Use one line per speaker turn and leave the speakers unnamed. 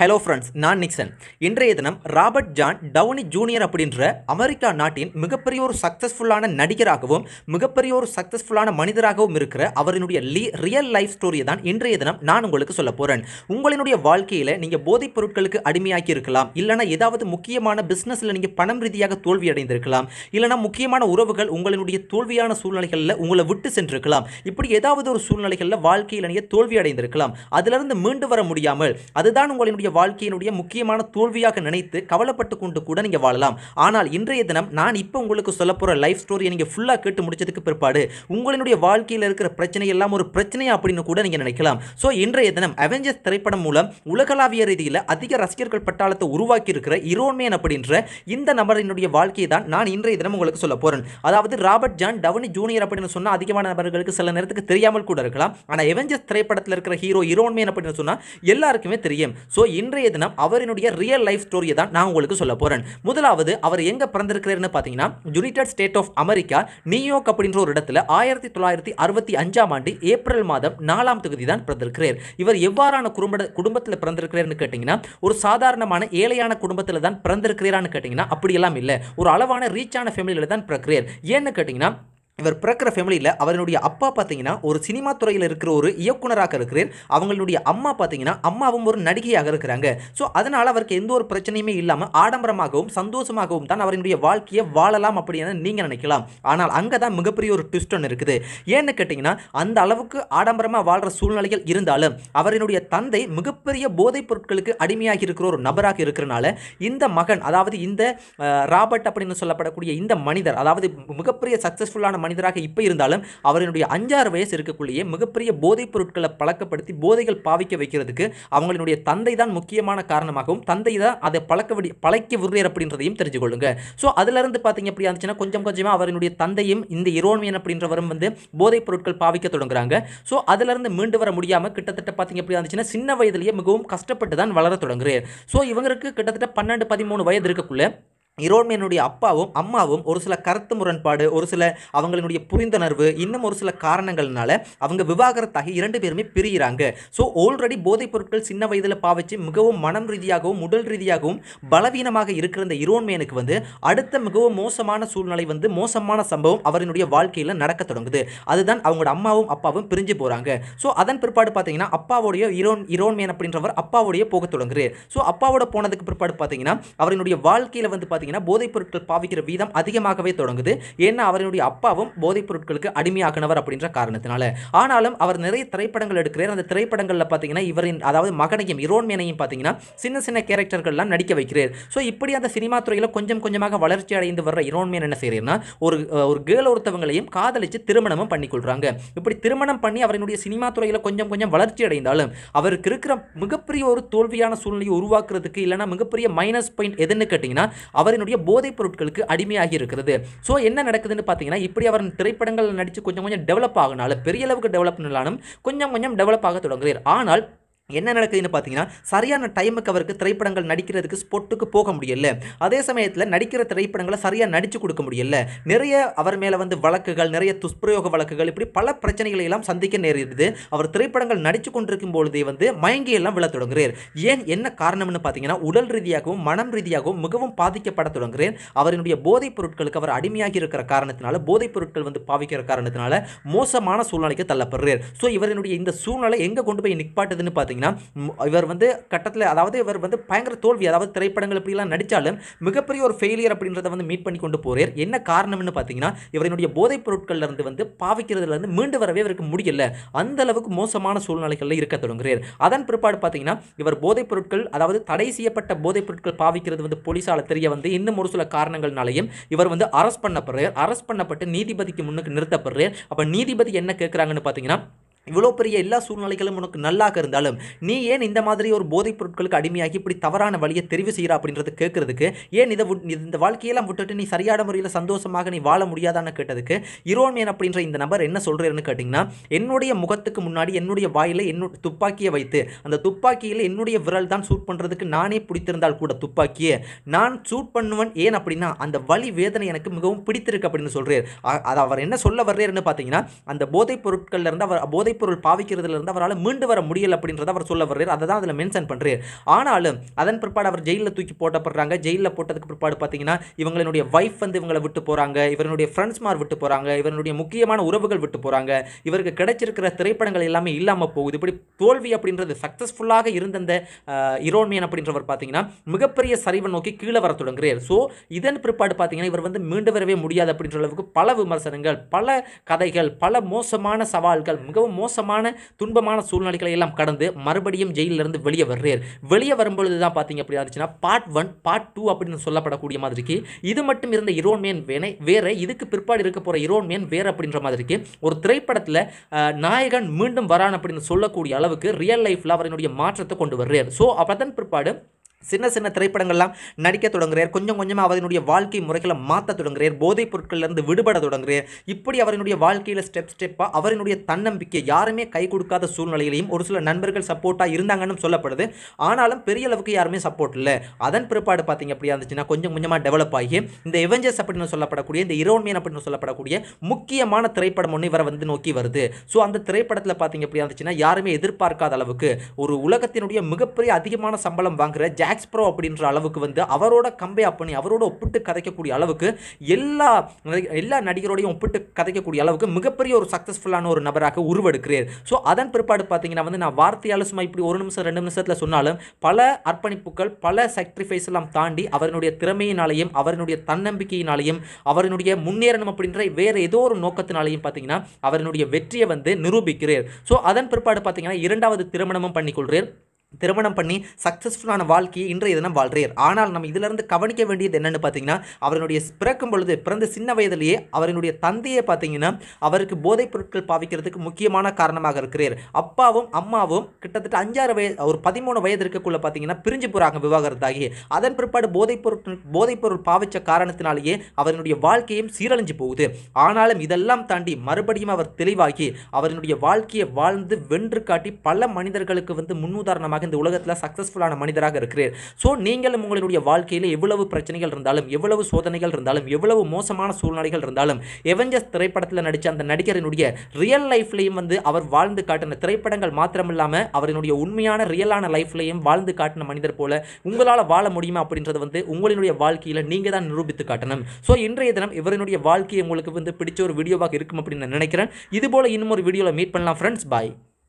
Hello friends நான் Nixon. இன்றைய தினம் ராபர்ட் ஜான் டவுனி ஜூனியர் அப்படின்ற அமெரிக்கா நாட்டின் மிகப்பெரிய ஒரு சக்ஸஸ்ஃபுல்லான நடிகராகவும் மிகப்பெரிய ஒரு சக்ஸஸ்ஃபுல்லான மனிதராகவும் இருக்கிற அவரினுடைய லீ ரியல் லைஃப் ஸ்டோரியை தான் இன்றைய தினம் நான் உங்களுக்கு சொல்ல போகிறேன் உங்களினுடைய வாழ்க்கையில் நீங்கள் போதைப் பொருட்களுக்கு அடிமையாக்கி இருக்கலாம். இல்லைனா ஏதாவது முக்கியமான பிஸ்னஸில் நீங்கள் பணம் ரீதியாக தோல்வி அடைந்திருக்கலாம். இல்லைனா முக்கியமான உறவுகள் உங்களினுடைய தோல்வியான சூழ்நிலைகளில் உங்களை விட்டு சென்றிருக்கலாம். இப்படி ஏதாவது ஒரு சூழ்நிலைகளில் வாழ்க்கையில் நீங்கள் தோல்வி அடைந்திருக்கலாம். அதிலிருந்து மீண்டு வர முடியாமல் அதுதான் உங்களுடைய உங்களுடைய வாழ்க்கையினுடைய முக்கியமான தோல்வியாக நினைத்து கவலைப்பட்டு கொண்டு கூட நீங்கள் வாழலாம். ஆனால் இன்றைய தினம் நான் இப்போ உங்களுக்கு சொல்ல போகிற லைஃப் ஸ்டோரியை நீங்கள் ஃபுல்லாக கேட்டு முடிச்சதுக்கு பிற்பாடு உங்களுடைய வாழ்க்கையில் இருக்கிற பிரச்சனை எல்லாம் ஒரு பிரச்சனையா அப்படின்னு கூட நீங்கள் நினைக்கலாம். ஸோ இன்றைய தினம் அவெஞ்சர்ஸ் திரைப்படம் மூலம் உலகளாவிய ரீதியில் அதிக ரசிகர்கள் பட்டாளத்தை உருவாக்கி இருக்கிற இரோன்மேன் அப்படின்ற இந்த நபரினுடைய வாழ்க்கையை தான் நான் இன்றைய தினம் உங்களுக்கு சொல்ல போகிறேன் அதாவது ராபர்ட் ஜான் டவுனி ஜூனியர் அப்படின்னு சொன்னால் அதிகமான நபர்களுக்கு சில நேரத்துக்கு தெரியாமல் கூட இருக்கலாம். ஆனால் எவெஞ்சர்ஸ் திரைப்படத்தில் இருக்கிற ஹீரோ இரோன்மேன் அப்படின்னு சொன்னால் எல்லாருக்குமே தெரியும். ஸோ இன்றைய தினம் அவரினுடைய ரியல் லைஃப் ஸ்டோரியை தான் நான் உங்களுக்கு சொல்ல போகிறேன் முதலாவது அவர் எங்கே பிறந்திருக்கிறாருன்னு பார்த்தீங்கன்னா United State of America New York அப்படின்ற ஒரு இடத்துல ஆயிரத்தி தொள்ளாயிரத்தி அறுபத்தி அஞ்சாம் ஆண்டு ஏப்ரல் மாதம் நாலாம் தொகுதி தான் பிறந்திருக்கிறார். இவர் எவ்வாறான குடும்ப குடும்பத்தில் பிறந்திருக்கிறார்னு கேட்டிங்கன்னா ஒரு சாதாரணமான ஏழையான குடும்பத்தில் தான் பிறந்திருக்கிறான்னு கேட்டிங்கன்னா அப்படியெல்லாம் இல்லை. ஒரு அளவான ரீச்சான ஃபேமிலியில் தான் பிறக்கிறார். ஏன்னு கேட்டிங்கன்னா இவர் பிறக்கிற ஃபேமிலியில் அவருடைய அப்பா பார்த்தீங்கன்னா ஒரு சினிமா துறையில் இருக்கிற ஒரு இயக்குனராக இருக்கிறார் அவங்களுடைய அம்மா பார்த்தீங்கன்னா அம்மாவும் ஒரு நடிகையாக இருக்கிறாங்க. ஸோ அதனால் அவருக்கு எந்த ஒரு பிரச்சனையுமே இல்லாமல் ஆடம்பரமாகவும் சந்தோஷமாகவும் தான் அவருடைய வாழ்க்கையை வாழலாம் அப்படின்னு நீங்கள் நினைக்கலாம். ஆனால் அங்கே தான் மிகப்பெரிய ஒரு ட்விஸ்ட் ஒன்று இருக்குது. ஏன்னு கேட்டிங்கன்னா அந்த அளவுக்கு ஆடம்பரமாக வாழ்கிற சூழ்நிலைகள் இருந்தாலும் அவரினுடைய தந்தை மிகப்பெரிய போதைப் பொருட்களுக்கு அடிமையாக இருக்கிற ஒரு நபராக இருக்கிறனால இந்த மகன் அதாவது இந்த ராபர்ட் அப்படின்னு சொல்லப்படக்கூடிய இந்த மனிதர் அதாவது மிகப்பெரிய சக்ஸஸ்ஃபுல்லான மனிதராக இப்போ இருந்தாலும் அவரினுடைய அஞ்சாறு வயசு இருக்கக்குள்ளேயே மிகப்பெரிய போதைப் பொருட்களை பழக்கப்படுத்தி போதைகள் பாவிக்க வைக்கிறதுக்கு அவங்களுடைய தந்தை தான் முக்கியமான காரணமாகவும் தந்தை தான் அதை பழக்க விடி பழக்க விடுறார் அப்படின்றதையும் தெரிஞ்சுக்கொள்ளுங்க. ஸோ அதிலிருந்து பார்த்தீங்க அப்படி இருந்துச்சுன்னா கொஞ்சம் கொஞ்சமாக அவரினுடைய தந்தையும் இந்த இரோன்மியன் அப்படின்றவரும் வந்து போதைப் பொருட்கள் பாவிக்க தொடங்குறாங்க. ஸோ அதிலிருந்து மீண்டு வர முடியாமல் கிட்டத்தட்ட பார்த்தீங்க அப்படி இருந்துச்சுன்னா சின்ன வயதிலேயே மிகவும் கஷ்டப்பட்டு தான் வளர தொடங்குறார். ஸோ இவங்களுக்கு கிட்டத்தட்ட பன்னெண்டு பதிமூணு வயது இருக்கக்குள்ள இரோன்மேனுடைய அப்பாவும் அம்மாவும் ஒரு சில கருத்து முரண்பாடு ஒரு சில அவங்களுடைய புரிந்துணர்வு இன்னும் ஒரு சில காரணங்கள்னால அவங்க விவாகரத்தாகி இரண்டு பேருமே பிரிகிறாங்க ஸோ ஆல்ரெடி போதைப் பொருட்கள் சின்ன வயதில் பாவிச்சு மிகவும் மனம் ரீதியாகவும் உடல் ரீதியாகவும் பலவீனமாக இருக்கிற இந்த இரோன்மேனுக்கு வந்து அடுத்த மிகவும் மோசமான சூழ்நிலை வந்து மோசமான சம்பவம் அவரினுடைய வாழ்க்கையில் நடக்க தொடங்குது. அதுதான் அவங்களோட அம்மாவும் அப்பாவும் பிரிஞ்சு போகிறாங்க ஸோ அதன் பிற்பாடு பார்த்தீங்கன்னா அப்பாவுடைய இரோன் இரோன்மேன் அப்படின்றவர் அப்பாவுடைய போக தொடங்குறாரு. ஸோ அப்பாவோட போனதுக்கு பிற்பாடு பார்த்தீங்கன்னா அவரினுடைய வாழ்க்கையில் வந்து பார்த்தீங்கன்னா போதைப் பொருட்கள் பாவிக்கிற வீதம் அதிகமாகவே தொடங்குது. ஏன்னா அவரினுடைய அப்பாவும் போதைப் பொருட்களுக்கு அடிமையாகினவர் அப்படின்ற காரணத்தினால. ஆனாலும் அவர் நிறைய திரைப்படங்கள் எடுக்கிறார். அந்த திரைப்படங்களில் பார்த்தீங்கன்னா இவரின் அதாவது மகனையும் இரோன்மேனையும் பார்த்தீங்கன்னா சின்ன சின்ன கேரக்டர்கள்லாம் நடிக்க வைக்கிறார். ஸோ இப்படி அந்த சினிமா துறையில் கொஞ்சம் கொஞ்சமாக வளர்ச்சி அடைந்து வர்ற இரோன்மேன் என்ன செய்யறேன்னா ஒரு ஒரு கேர்ள் ஒருத்தவங்களையும் காதலிச்சு திருமணமும் பண்ணி இப்படி திருமணம் பண்ணி அவரினுடைய சினிமா துறையில் கொஞ்சம் கொஞ்சம் வளர்ச்சி அடைந்தாலும் அவருக்கு இருக்கிற மிகப்பெரிய ஒரு தோல்வியான சூழ்நிலையை உருவாக்குறதுக்கு இல்லைனா மிகப்பெரிய மைனஸ் பாயிண்ட் எதுன்னு கேட்டிங்கன்னா அவரினுடைய போதைப் பொருட்களுக்கு அடிமையாகி இருக்கிறது. ஸோ என்ன நடக்குதுன்னு பார்த்தீங்கன்னா இப்படி அவர் திரைப்படங்கள் நடித்து கொஞ்சம் கொஞ்சம் டெவலப் ஆகினாலும் பெரிய அளவுக்கு டெவலப் கொஞ்சம் கொஞ்சம் டெவலப் ஆக தொடங்குகிறார். ஆனால் என்ன நடக்குதுன்னு பார்த்தீங்கன்னா சரியான டைமுக்கு அவருக்கு திரைப்படங்கள் நடிக்கிறதுக்கு ஸ்பொட்டுக்கு போக முடியல. அதே சமயத்தில் நடிக்கிற திரைப்படங்களை சரியாக நடித்து கொடுக்க முடியல. நிறைய அவர் மேலே வந்து வழக்குகள் நிறைய துஷ்பிரயோக வழக்குகள் இப்படி பல பிரச்சனைகளை எல்லாம் சந்திக்க நேரிடுது. அவர் திரைப்படங்கள் நடித்து கொண்டிருக்கும் பொழுதே வந்து மயங்கி எல்லாம் விழ தொடங்குகிறார் ஏன் என்ன காரணம்னு பார்த்தீங்கன்னா உடல் ரீதியாகவும் மனம் ரீதியாகவும் மிகவும் பாதிக்கப்பட தொடங்குகிறார் அவரினுடைய போதைப் பொருட்களுக்கு அவர் அடிமையாகி இருக்கிற காரணத்தினால போதைப் பொருட்கள் வந்து பாவிக்கிற காரணத்தினால மோசமான சூழ்நிலைக்கு தள்ளப்படுறார். ஸோ இவரினுடைய இந்த சூழ்நிலை எங்கே கொண்டு போய் நிற்பாட்டுதுன்னு பார்த்தீங்கன்னா பார்த்தீங்கன்னா இவர் வந்து கட்டத்தில் அதாவது இவர் வந்து பயங்கர தோல்வி அதாவது திரைப்படங்கள் இப்படிலாம் நடித்தாலும் மிகப்பெரிய ஒரு ஃபெயிலியர் அப்படின்றத வந்து மீட் பண்ணி கொண்டு போகிறார் என்ன காரணம்னு பார்த்தீங்கன்னா இவரினுடைய போதைப் பொருட்கள்லேருந்து வந்து பாவிக்கிறதுலேருந்து மீண்டு வரவே இவருக்கு முடியல. அந்த அளவுக்கு மோசமான சூழ்நிலைகளில் இருக்க தொடங்குறார். அதன் பிற்பாடு பார்த்தீங்கன்னா இவர் போதைப் பொருட்கள் அதாவது தடை செய்யப்பட்ட போதைப் பொருட்கள் பாவிக்கிறது வந்து போலீஸால் தெரிய வந்து இன்னும் ஒரு சில காரணங்கள்னாலையும் இவர் வந்து அரெஸ்ட் பண்ணப்படுறார். அரெஸ்ட் பண்ணப்பட்டு நீதிபதிக்கு முன்னுக்கு நிறுத்தப்படுறார். அப்போ நீதிபதி என்ன கேட்குறாங்கன்னு பார்த்தீங்கன்னா இவ்வளோ பெரிய எல்லா சூழ்நிலைகளும் உனக்கு நல்லாக இருந்தாலும் நீ ஏன் இந்த மாதிரி ஒரு போதைப் பொருட்களுக்கு அடிமையாகி இப்படி தவறான வழியை தெரிவு செய்கிற அப்படின்றது கேட்கறதுக்கு? ஏன் இதை விட்- இந்த வாழ்க்கையெல்லாம் விட்டுட்டு நீ சரியான முறையில் சந்தோஷமாக நீ வாழ முடியாதான்னு கேட்டதுக்கு இரோன்மேன் அப்படின்ற இந்த நபர் என்ன சொல்கிறேன்னு கேட்டிங்கன்னா என்னுடைய முகத்துக்கு முன்னாடி என்னுடைய வாயில் என்னுடைய துப்பாக்கியை வைத்து அந்த துப்பாக்கியில் என்னுடைய விரல் தான் சூட் பண்ணுறதுக்கு நானே பிடித்திருந்தால் கூட துப்பாக்கியை நான் சூட் பண்ணுவேன் ஏன் அப்படின்னா அந்த வழி வேதனை எனக்கு மிகவும் பிடித்திருக்கு அப்படின்னு சொல்கிறார் அது அவர் என்ன சொல்ல வர்றாருன்னு பார்த்தீங்கன்னா அந்த போதைப் பொருட்கள்லேருந்து அவர் போதை போதைப்பொருள் பாவிக்கிறதுல இருந்து அவரால் மீண்டு வர முடியல அப்படின்றத அவர் சொல்ல வர்றாரு. அதை தான் அதில் மென்ஷன் பண்ணுறாரு ஆனாலும் அதன் பிற்பாடு அவர் ஜெயிலில் தூக்கி போட்டப்படுறாங்க. ஜெயிலில் போட்டதுக்கு பிற்பாடு பார்த்தீங்கன்னா இவங்களுடைய வைஃப் வந்து இவங்களை விட்டு போகிறாங்க இவருடைய ஃப்ரெண்ட்ஸ்மார் விட்டு போகிறாங்க இவருடைய முக்கியமான உறவுகள் விட்டு போகிறாங்க இவருக்கு கிடைச்சிருக்கிற திரைப்படங்கள் எல்லாமே இல்லாமல் போகுது. இப்படி தோல்வி அப்படின்றது சக்ஸஸ்ஃபுல்லாக இருந்த அந்த இரோன்மியன் அப்படின்றவர் பார்த்தீங்கன்னா மிகப்பெரிய சரிவை நோக்கி கீழே வர தொடங்குறார். ஸோ இதன் பிற்பாடு பார்த்தீங்கன்னா இவர் வந்து மீண்டு வரவே முடியாது அப்படின்ற அளவுக்கு பல விமர்சனங்கள் பல கதைகள் பல மோசமான சவால்கள் மிகவும் மோசமான துன்பமான சூழ்நிலைகளை எல்லாம் கடந்து மறுபடியும் ஜெயிலிருந்து வெளியே வர்றார். வெளியே வரும்பொழுது தான் பார்த்தீங்க அப்படி இருந்துச்சுன்னா பார்ட் ஒன் பார்ட் டூ அப்படின்னு சொல்லப்படக்கூடிய மாதிரிக்கு இது மட்டும் இருந்த இரோன்மேன் வேணை வேற இதுக்கு பிற்பாடு இருக்க போகிற இரோன்மேன் வேறு அப்படின்ற மாதிரிக்கு ஒரு திரைப்படத்தில் நாயகன் மீண்டும் வரான் அப்படின்னு சொல்லக்கூடிய அளவுக்கு ரியல் லைஃப்பில் அவரனுடைய மாற்றத்தை கொண்டு வர்றார். ஸோ அதன் பிற்பாடு சின்ன சின்ன திரைப்படங்கள்லாம் நடிக்க தொடங்குறார். கொஞ்சம் கொஞ்சமாக அவரினுடைய வாழ்க்கை முறைகளை மாற்ற தொடங்குறார். போதைப் பொருட்கள்லேருந்து விடுபட தொடங்குறார். இப்படி அவரினுடைய வாழ்க்கையில் ஸ்டெப் ஸ்டெப்பாக அவரினுடைய தன்னம்பிக்கை யாருமே கை கொடுக்காத சூழ்நிலையிலையும் ஒரு சில நண்பர்கள் சப்போர்ட்டாக இருந்தாங்கன்னு சொல்லப்படுது. ஆனாலும் பெரிய அளவுக்கு யாருமே சப்போர்ட் இல்லை. அதன் பிற்பாடு பார்த்தீங்க அப்படியா இருந்துச்சுன்னா கொஞ்சம் கொஞ்சமாக டெவலப் ஆகி இந்த எவெஞ்சர்ஸ் அப்படின்னு சொல்லப்படக்கூடிய இந்த இரோன்மியன் அப்படின்னு சொல்லப்படக்கூடிய முக்கியமான திரைப்படம் ஒன்று இவரை வந்து நோக்கி வருது. ஸோ அந்த திரைப்படத்தில் பார்த்தீங்க அப்படியா இருந்துச்சுன்னா யாருமே எதிர்பார்க்காத அளவுக்கு ஒரு உலகத்தினுடைய மிகப்பெரிய அதிகமான சம்பளம் வாங்குற ஜாக்ஸ் ப்ரோ அப்படின்ற அளவுக்கு வந்து அவரோட கம்பேர் பண்ணி அவரோட ஒப்பிட்டு கதைக்கக்கூடிய அளவுக்கு எல்லா எல்லா நடிகரோடையும் ஒப்பிட்டு கதைக்கக்கூடிய அளவுக்கு மிகப்பெரிய ஒரு சக்ஸஸ்ஃபுல்லான ஒரு நபராக உருவெடுக்கிறார். ஸோ அதன் பிற்பாடு பார்த்தீங்கன்னா வந்து நான் வார்த்தையால் சும்மா இப்படி ஒரு நிமிஷம் ரெண்டு நிமிஷத்தில் சொன்னாலும் பல அர்ப்பணிப்புகள் பல சாக்ரிஃபைஸ் எல்லாம் தாண்டி அவருடைய திறமையினாலையும் அவருடைய தன்னம்பிக்கையினாலையும் அவருடைய முன்னேறணும் அப்படின்ற வேறு ஏதோ ஒரு நோக்கத்தினாலையும் பார்த்தீங்கன்னா அவருடைய வெற்றியை வந்து நிரூபிக்கிறார். ஸோ அதன் பிற்பாடு பார்த்தீங்கன்னா இரண்டாவது திருமணமும் பண்ணிக்கொள்கிறார். திருமணம் பண்ணி சக்ஸஸ்ஃபுல்லான வாழ்க்கையை இன்றைய தினம் வாழ்கிறார் ஆனால் நம்ம இதிலிருந்து கவனிக்க வேண்டியது என்னென்னு பார்த்தீங்கன்னா அவரனுடைய பிறக்கும் பொழுது பிறந்த சின்ன வயதிலேயே அவரனுடைய தந்தையை பார்த்தீங்கன்னா அவருக்கு போதைப் பொருட்கள் பாவிக்கிறதுக்கு முக்கியமான காரணமாக இருக்கிறார். அப்பாவும் அம்மாவும் கிட்டத்தட்ட அஞ்சாறு வயது ஒரு பதிமூணு வயது இருக்கக்குள்ள பார்த்தீங்கன்னா பிரிஞ்சு போகிறாங்க விவாகரத்தாகி அதன் பிற்பாடு போதைப் பொருட்கள் போதைப் பொருள் பாவிச்ச காரணத்தினாலேயே அவரனுடைய வாழ்க்கையும் சீரழிஞ்சு போகுது. ஆனாலும் இதெல்லாம் தாண்டி மறுபடியும் அவர் தெளிவாகி அவரனுடைய வாழ்க்கையை வாழ்ந்து வென்று காட்டி பல மனிதர்களுக்கு வந்து முன்னுதாரணமாக இந்த உலகத்தில் சக்ஸஸ்ஃபுல்லான மனிதராக இருக்கிறார். ஸோ நீங்களும் உங்களுடைய வாழ்க்கையில் எவ்வளவு பிரச்சனைகள் இருந்தாலும் எவ்வளவு சோதனைகள் இருந்தாலும் எவ்வளவு மோசமான சூழ்நிலைகள் இருந்தாலும் எவெஞ்சர்ஸ் திரைப்படத்தில் நடித்த அந்த நடிகரினுடைய ரியல் லைஃப்லையும் வந்து அவர் வாழ்ந்து காட்டின திரைப்படங்கள் மாத்திரமில்லாமல் அவரினுடைய உண்மையான ரியலான லைஃப்லையும் வாழ்ந்து காட்டின மனிதர் போல உங்களால் வாழ முடியுமா அப்படின்றது வந்து உங்களுடைய வாழ்க்கையில் நீங்கள் தான் நிரூபித்து காட்டணும். ஸோ இன்றைய தினம் இவரினுடைய வாழ்க்கை உங்களுக்கு வந்து பிடிச்ச ஒரு வீடியோவாக இருக்கும் அப்படின்னு நான் நினைக்கிறேன். இது போல இன்னும் ஒரு வீடியோவில் மீட் பண்ணலாம் ஃப்ரெண்ட்ஸ் பாய்